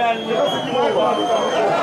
Реально.